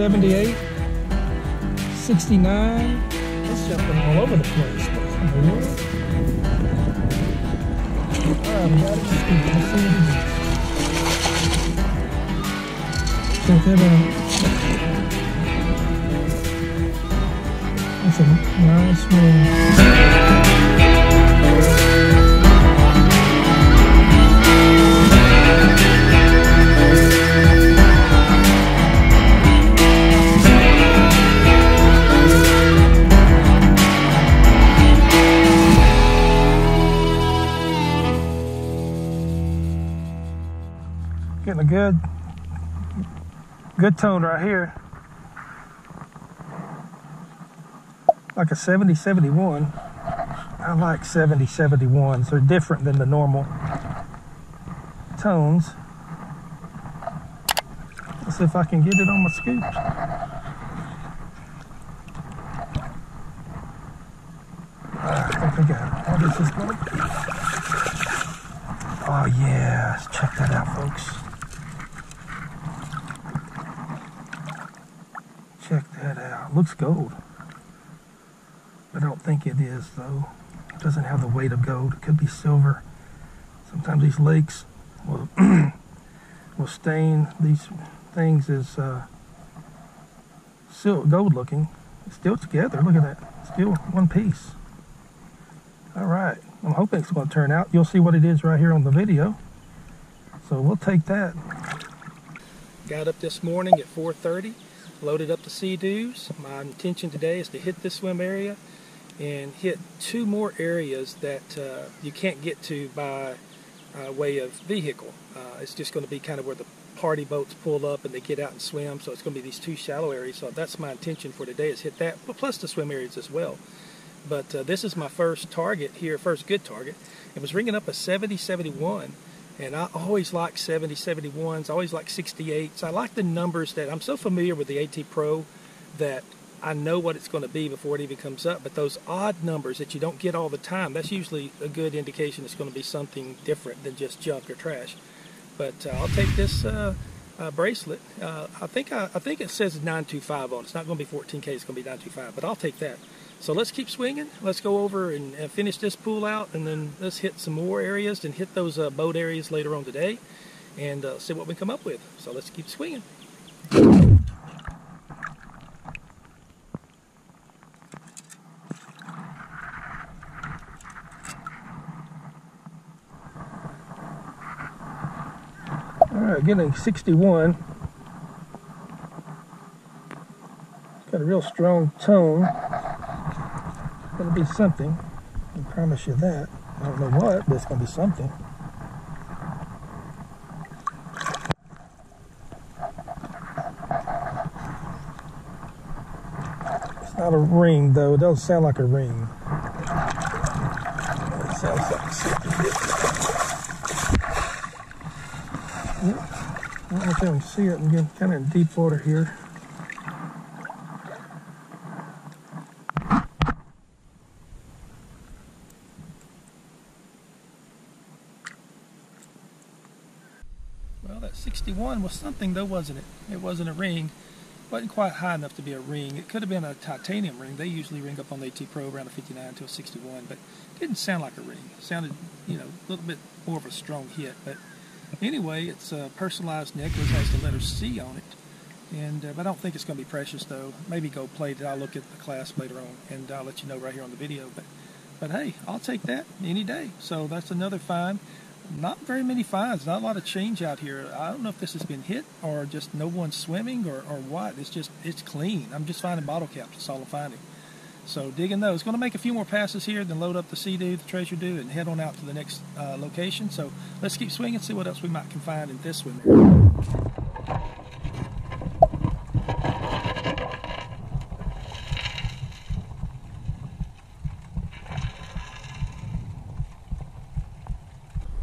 78, 69. It's jumping all over the place. Alright. Check that out. That's a nice roll. A good, good tone right here. Like a 70, 71. I like 70, 71s. They're different than the normal tones. Let's see if I can get it on my scoops. Ah, I think I got it. What is this going to be? Oh, yeah. Check that out, folks. Check that out. Looks gold. But I don't think it is, though. It doesn't have the weight of gold. It could be silver. Sometimes these lakes will, will stain these things as uh, gold looking. It's still together. Look at that. Still one piece. All right. I'm hoping it's going to turn out. You'll see what it is right here on the video. So we'll take that. Got up this morning at 4.30, loaded up the Sea-Doos. My intention today is to hit this swim area and hit two more areas that uh, you can't get to by uh, way of vehicle. Uh, it's just going to be kind of where the party boats pull up and they get out and swim. So it's going to be these two shallow areas. So that's my intention for today is hit that, plus the swim areas as well. But uh, this is my first target here, first good target. It was ringing up a 70, 71. And I always like 70, 71s, I always like 68s. I like the numbers that I'm so familiar with the AT Pro that I know what it's going to be before it even comes up. But those odd numbers that you don't get all the time, that's usually a good indication it's going to be something different than just junk or trash. But uh, I'll take this uh, uh, bracelet. Uh, I think I, I think it says 925 on it. It's not going to be 14K, it's going to be 925, but I'll take that. So let's keep swinging. Let's go over and uh, finish this pool out, and then let's hit some more areas and hit those uh, boat areas later on today, and see what we come up with. So let's keep swinging. All right, getting 61. Got a real strong tone. It's Gonna be something. I promise you that. I don't know what, but it's gonna be something. It's not a ring though. It doesn't sound like a ring. It sounds like something. I don't know if you can see it. I'm getting kind of in deep water here. Well, that 61 was something though, wasn't it? It wasn't a ring. wasn't quite high enough to be a ring. It could have been a titanium ring. They usually ring up on the AT Pro around a 59 to a 61, but it didn't sound like a ring. It sounded, you know, a little bit more of a strong hit. But anyway, it's a personalized necklace. has the letter C on it. And uh, I don't think it's going to be precious though. Maybe gold plated. I'll look at the class later on, and I'll let you know right here on the video. But but hey, I'll take that any day. So that's another find. Not very many finds. Not a lot of change out here. I don't know if this has been hit or just no one's swimming or, or what. It's just it's clean. I'm just finding bottle caps. That's all I'm finding. So digging those. Going to make a few more passes here, then load up the Sea-Doo, the Treasure-Doo, and head on out to the next uh, location. So let's keep swinging, and see what else we might can find in this swim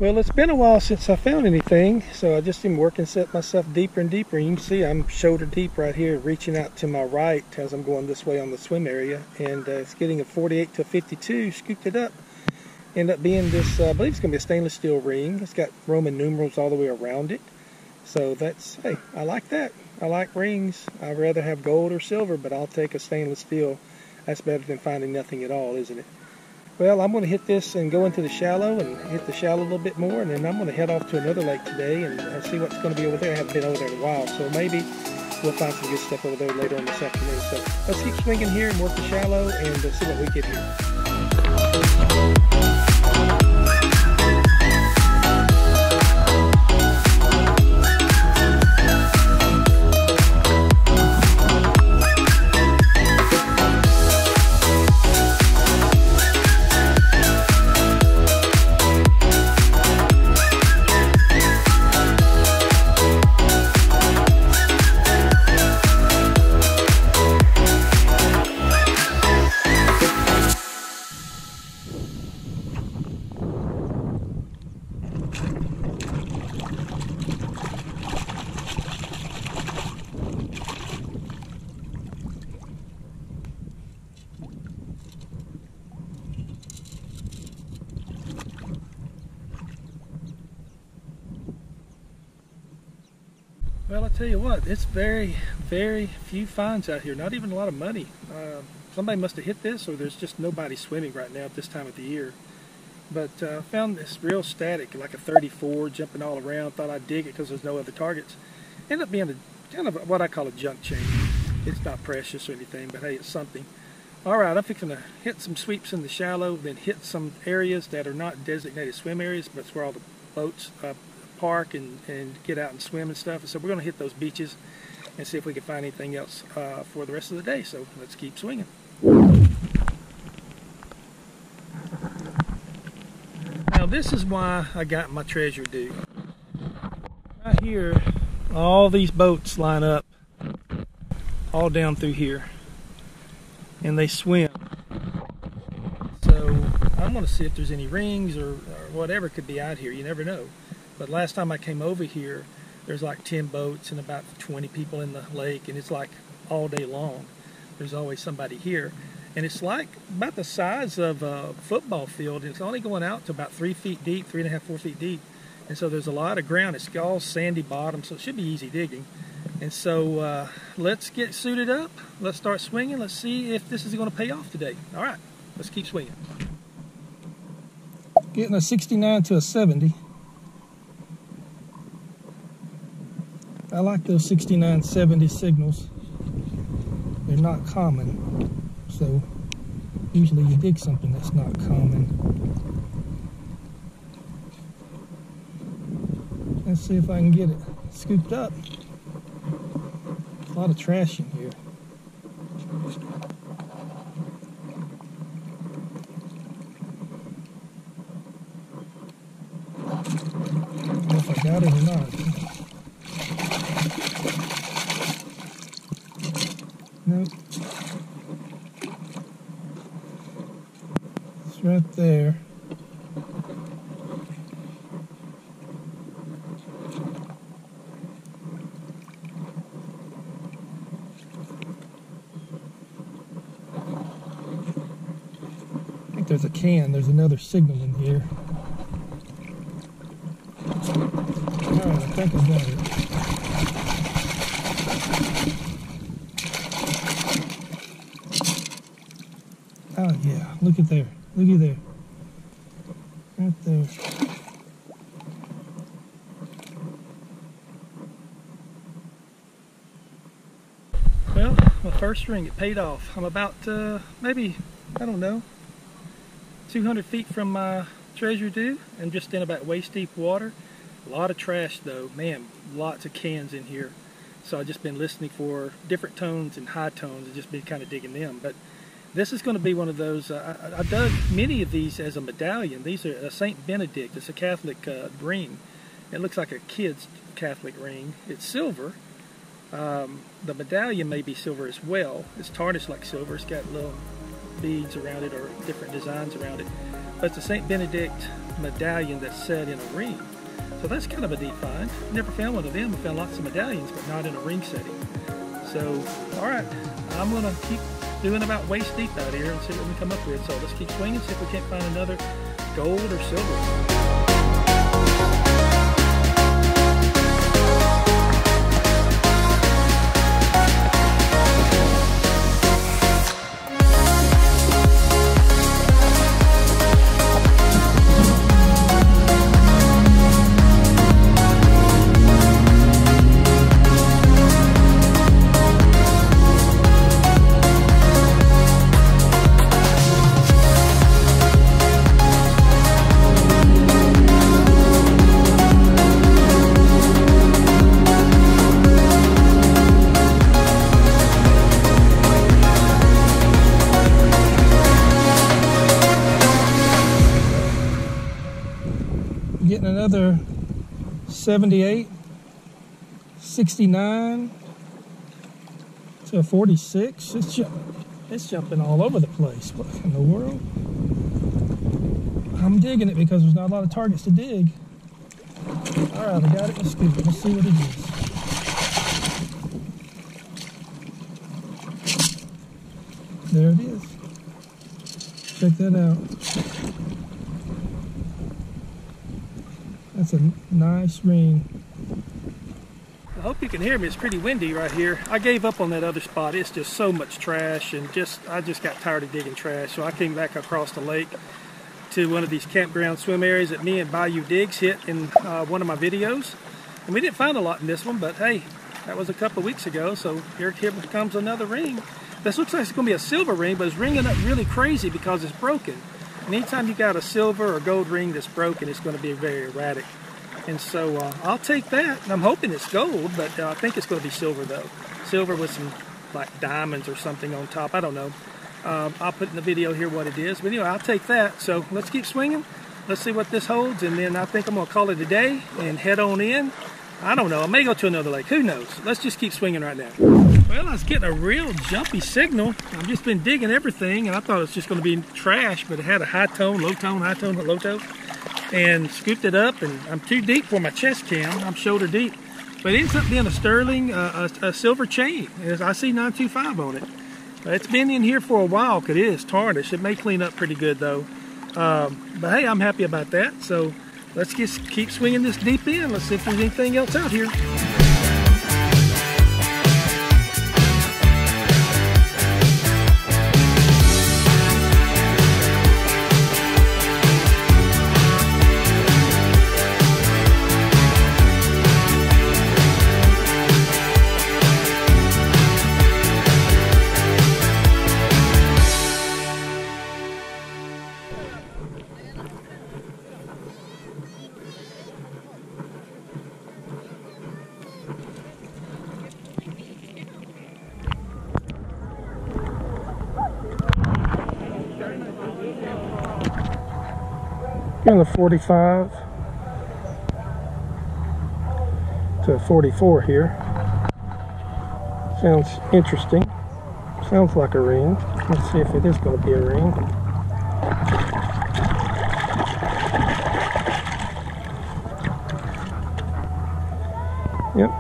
Well, it's been a while since I found anything, so I just been working, set myself deeper and deeper. You can see I'm shoulder deep right here, reaching out to my right as I'm going this way on the swim area, and uh, it's getting a 48 to 52, scooped it up. End up being this, uh, I believe it's going to be a stainless steel ring. It's got Roman numerals all the way around it. So that's, hey, I like that. I like rings. I'd rather have gold or silver, but I'll take a stainless steel. That's better than finding nothing at all, isn't it? Well, I'm going to hit this and go into the shallow and hit the shallow a little bit more, and then I'm going to head off to another lake today and uh, see what's going to be over there. I haven't been over there in a while, so maybe we'll find some good stuff over there later on this afternoon. So let's keep swinging here and work the shallow and uh, see what we get here. Tell you what, it's very, very few finds out here. Not even a lot of money. Uh, somebody must have hit this, or there's just nobody swimming right now at this time of the year. But uh, found this real static, like a 34, jumping all around. Thought I'd dig it because there's no other targets. Ended up being a kind of what I call a junk chain. It's not precious or anything, but hey, it's something. All right, I'm fixing to hit some sweeps in the shallow, then hit some areas that are not designated swim areas, but it's where all the boats uh, park and, and get out and swim and stuff. And so we're going to hit those beaches and see if we can find anything else uh, for the rest of the day. So let's keep swinging. Now this is why I got my Treasure-Doo. Right here, all these boats line up all down through here and they swim. So I'm going to see if there's any rings or, or whatever could be out here. You never know. But last time I came over here, there's like 10 boats and about 20 people in the lake, and it's like all day long. There's always somebody here. And it's like about the size of a football field. It's only going out to about three feet deep, three and a half, four feet deep. And so there's a lot of ground. It's all sandy bottom, so it should be easy digging. And so uh, let's get suited up. Let's start swinging. Let's see if this is going to pay off today. All right, let's keep swinging. Getting a 69 to a 70. I like those 6970 signals. They're not common. So usually you dig something that's not common. Let's see if I can get it scooped up. A lot of trash in here. I don't know if I got it or not. Nope. It's right there. I think there's a There's another signal in here. Alright, I think I got it. Oh yeah, look at there. Look at there. Right there. Well, my first ring, it paid off. I'm about, uh, maybe, I don't know, 200 feet from my Treasure-Doo and just in about waist deep water. A lot of trash though, man, lots of cans in here. So I've just been listening for different tones and high tones and just been kind of digging them. But this is going to be one of those, uh, I, I, dug many of these as a medallion. These are a St. Benedict, it's a Catholic uh, ring. It looks like a kid's Catholic ring. It's silver. Um, the medallion may be silver as well. It's tarnished like silver. It's got little beads around it or different designs around it. But it's a St. Benedict medallion that's set in a ring. So that's kind of a neat find. Never found one of them. I found lots of medallions, but not in a ring setting. So, all right, I'm gonna keep doing about waist deep out here and see what we come up with. So let's keep swinging, see if we can't find another gold or silver. 78, 69 to 46. It's, ju- it's jumping all over the place. What in the world? I'm digging it because there's not a lot of targets to dig. All right, I got it the scoop. Let's see what it is. There it is. Check that out. That's a nice ring. I hope you can hear me. It's pretty windy right here. I gave up on that other spot. It's just so much trash and just I just got tired of digging trash. So I came back across the lake to one of these campground swim areas that me and Bayou Digs hit in uh, one of my videos. And we didn't find a lot in this one, but hey, that was a couple weeks ago. So here, here comes another ring. This looks like it's going to be a silver ring, but it's ringing up really crazy because it's broken. Anytime you got a silver or gold ring that's broken, it's going to be very erratic. And so uh, I'll take that. And I'm hoping it's gold, but uh, I think it's going to be silver though. Silver with some like diamonds or something on top. I don't know. Um, I'll put in the video here what it is. But anyway, I'll take that. So let's keep swinging. Let's see what this holds. And then I think I'm going to call it a day and head on in. I don't know. I may go to another lake. Who knows? Let's just keep swinging right now. Well, I was getting a real jumpy signal. I've just been digging everything, and I thought it was just going to be trash, but it had a high tone, low tone, high tone, low tone, and scooped it up. And I'm too deep for my chest cam. I'm shoulder deep. But it ends up being a sterling, uh, a, a, silver chain. I see 925 on it. It's been in here for a while because it is tarnished. It may clean up pretty good though. Um, but hey, I'm happy about that. So let's just keep swinging this deep in. Let's see if there's anything else out here. In the 45 to 44 here. Sounds interesting. Sounds like a ring. Let's see if it is going to be a ring. Yep.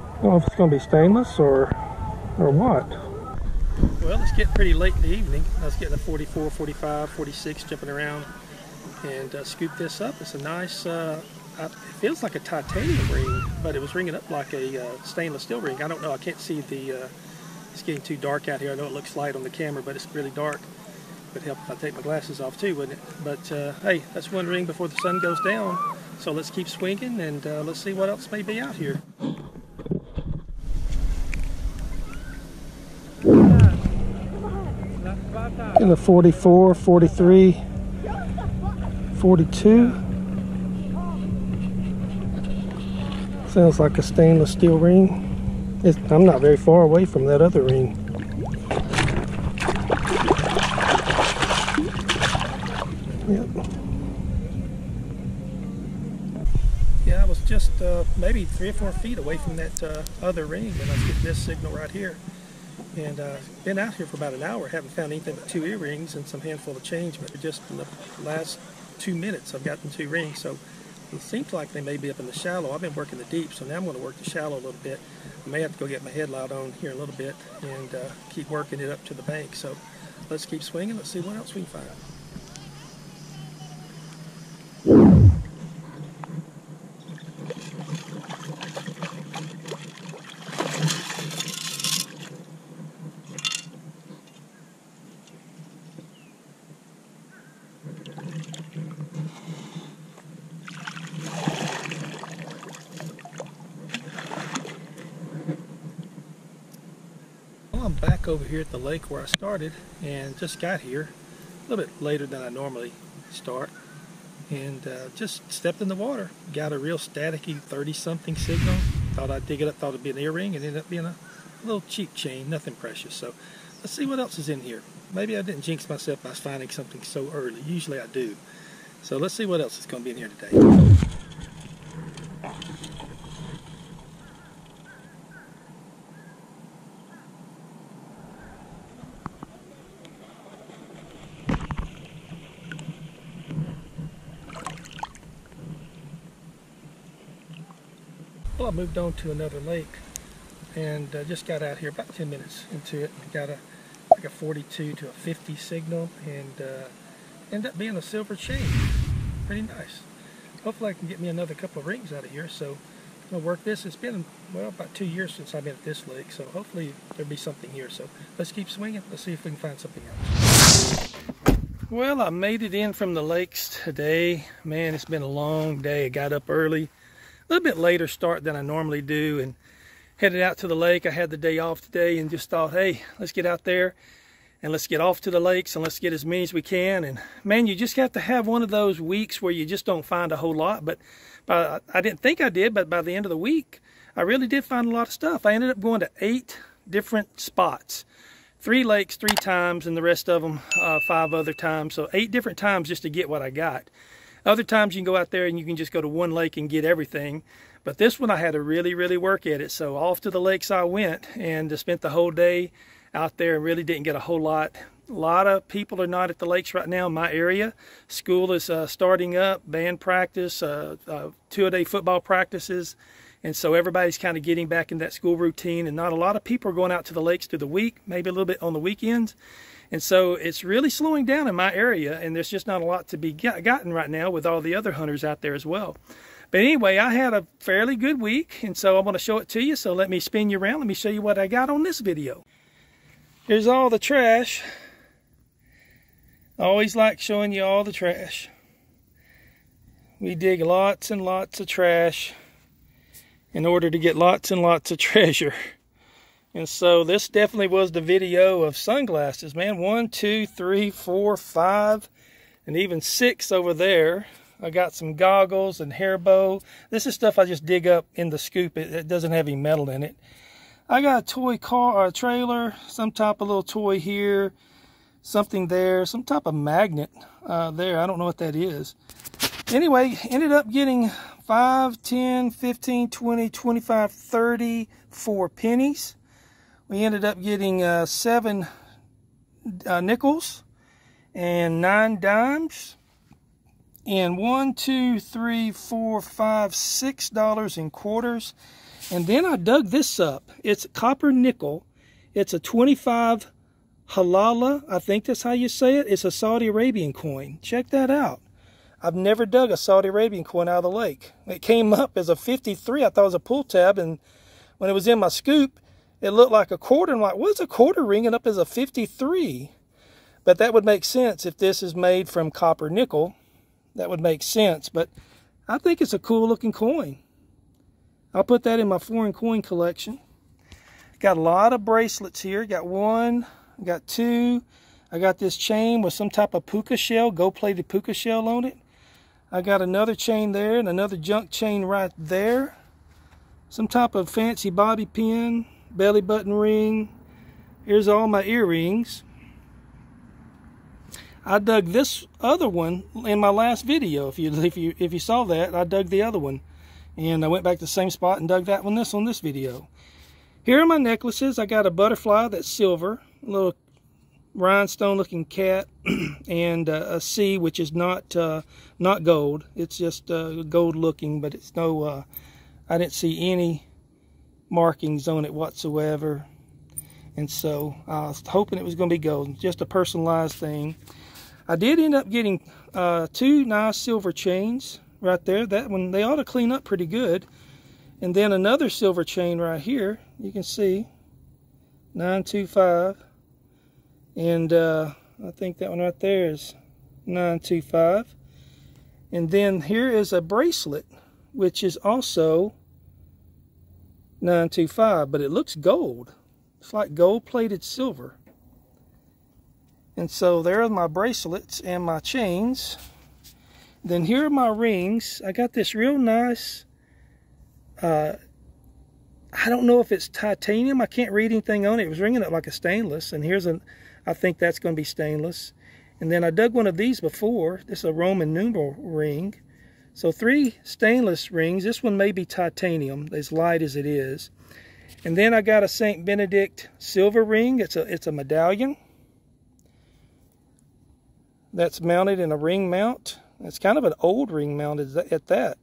I don't know if it's going to be stainless or or what. Getting pretty late in the evening. I was getting a 44, 45, 46 jumping around and uh, scoop this up. It's a nice, uh, it feels like a titanium ring, but it was ringing up like a uh, stainless steel ring. I don't know. I can't see the, uh, it's getting too dark out here. I know it looks light on the camera, but it's really dark. Would help if I take my glasses off too, wouldn't it? But uh, hey, that's one ring before the sun goes down. So let's keep swinging and uh, let's see what else may be out here. In the 44, 43, 42. Sounds like a stainless steel ring. It's, I'm not very far away from that other ring. Yep. Yeah, I was just uh, maybe three or four feet away from that uh, other ring and I get this signal right here and uh, been out here for about an hour. Haven't found anything but two earrings and some handful of change, but just in the last two minutes I've gotten two rings. So it seems like they may be up in the shallow. I've been working the deep, so now I'm going to work the shallow a little bit. I may have to go get my headlight on here a little bit and uh, keep working it up to the bank. So let's keep swinging. Let's see what else we can find. I'm back over here at the lake where I started and just got here a little bit later than I normally start and uh, just stepped in the water got a real staticky 30 something signal thought I'd dig it up thought it'd be an earring and ended up being a little cheap chain nothing precious. So let's see what else is in here. Maybe I didn't jinx myself by finding something so early. Usually I do. So let's see what else is going to be in here today. Moved on to another lake and uh, just got out here about 10 minutes into it. Got a like a 42 to a 50 signal and uh, ended up being a silver chain. Pretty nice. Hopefully I can get me another couple of rings out of here. So I'm going to work this. It's been, well, about two years since I've been at this lake. So hopefully there'll be something here. So let's keep swinging. Let's see if we can find something else. Well, I made it in from the lakes today. Man, it's been a long day. I got up early. Little bit later start than I normally do. And headed out to the lake. I had the day off today and just thought, hey, let's get out there and let's get off to the lakes and let's get as many as we can. And man, you just have to have one of those weeks where you just don't find a whole lot. But by, I didn't think I did, but by the end of the week, I really did find a lot of stuff. I ended up going to eight different spots. Three lakes three times and the rest of them uh, five other times. So eight different times just to get what I got. Other times you can go out there and you can just go to one lake and get everything. But this one I had to really, really work at it. So off to the lakes I went and spent the whole day out there and really didn't get a whole lot. A lot of people are not at the lakes right now in my area. School is uh, starting up, band practice, uh, uh, two-a-day football practices. And so everybody's kind of getting back in that school routine and not a lot of people are going out to the lakes through the week, maybe a little bit on the weekends. And so it's really slowing down in my area and there's just not a lot to be gotten right now with all the other hunters out there as well. But anyway, I had a fairly good week, and so I want to show it to you. So let me spin you around. Let me show you what I got on this video. Here's all the trash. I always like showing you all the trash. We dig lots and lots of trash in order to get lots and lots of treasure. And so this definitely was the video of sunglasses, man. One, two, three, four, five, and even six over there. I got some goggles and hair bow. This is stuff I just dig up in the scoop. It, it doesn't have any metal in it. I got a toy car, a trailer, some type of little toy here, something there, some type of magnet uh, there. I don't know what that is. Anyway, ended up getting 5, 10, 15, 20, 25, 30 for pennies. We ended up getting uh, 7 uh, nickels and 9 dimes and one, two, three, four, five, six dollars in quarters. And then I dug this up. It's copper nickel. It's a 25 halala. I think that's how you say it. It's a Saudi Arabian coin. Check that out. I've never dug a Saudi Arabian coin out of the lake. It came up as a 53. I thought it was a pull tab. And when it was in my scoop, it looked like a quarter. I'm like, what's a quarter ringing up as a 53? But that would make sense if this is made from copper nickel that would make sense. But I think it's a cool looking coin. I'll put that in my foreign coin collection. Got a lot of bracelets here. Got one, got two. I got this chain with some type of puka shell, gold-plated puka shell on it. I got another chain there and another junk chain right there. Some type of fancy bobby pin, belly button ring. Here's all my earrings. I dug this other one in my last video. If you if you if you saw that, I dug the other one, and I went back to the same spot and dug that one this on this video. Here are my necklaces. I got a butterfly that's silver, a little rhinestone-looking cat, and uh, a C which is not uh, not gold. It's just uh, gold-looking, but it's no. Uh, I didn't see any markings on it whatsoever, and so I was hoping it was going to be gold. Just a personalized thing. I did end up getting uh, two nice silver chains right there. That one, they ought to clean up pretty good. And then another silver chain right here. You can see 925. And uh, I think that one right there is 925. And then here is a bracelet, which is also 925, but it looks gold. It's like gold-plated silver. And so there are my bracelets and my chains. Then here are my rings. I got this real nice, uh, I don't know if it's titanium. I can't read anything on it. It was ringing up like a stainless. And here's an, I think that's going to be stainless. And then I dug one of these before. This is a Roman numeral ring. So three stainless rings. This one may be titanium, as light as it is. And then I got a St. Benedict silver ring. It's a, it's a medallion. That's mounted in a ring mount. It's kind of an old ring mount at that.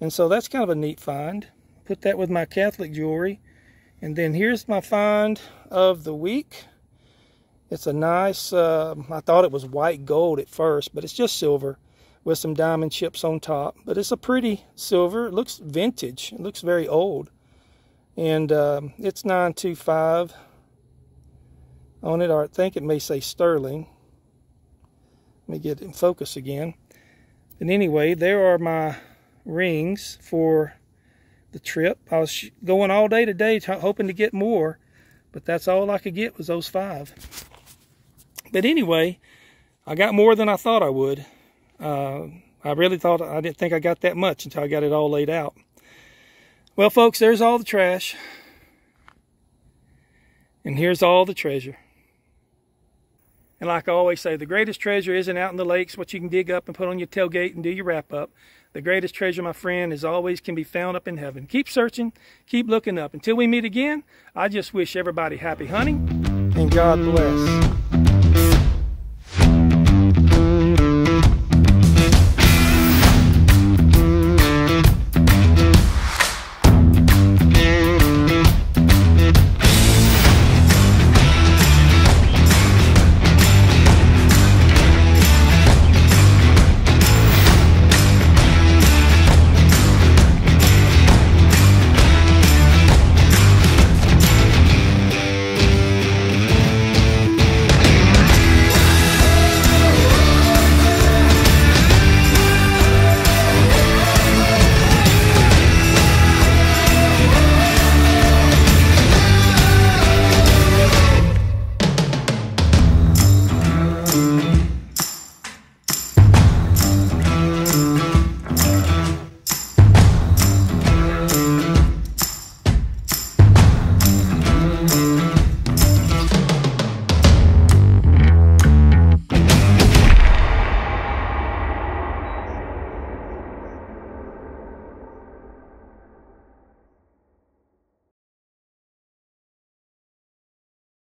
And so that's kind of a neat find. Put that with my Catholic jewelry. And then here's my find of the week. It's a nice, uh, I thought it was white gold at first, but it's just silver with some diamond chips on top. But it's a pretty silver. It looks vintage. It looks very old. And um, it's 925 on it, or I think it may say sterling. Let me get in focus again. And anyway, there are my rings for the trip. I was going all day today hoping to get more, but that's all I could get was those five. But anyway, I got more than I thought I would. Uh, I really thought, I didn't think I got that much until I got it all laid out. Well, folks, there's all the trash. And here's all the treasure. And like I always say, the greatest treasure isn't out in the lakes, what you can dig up and put on your tailgate and do your wrap up. The greatest treasure, my friend, is always can be found up in heaven. Keep searching, keep looking up. Until we meet again, I just wish everybody happy hunting and God bless.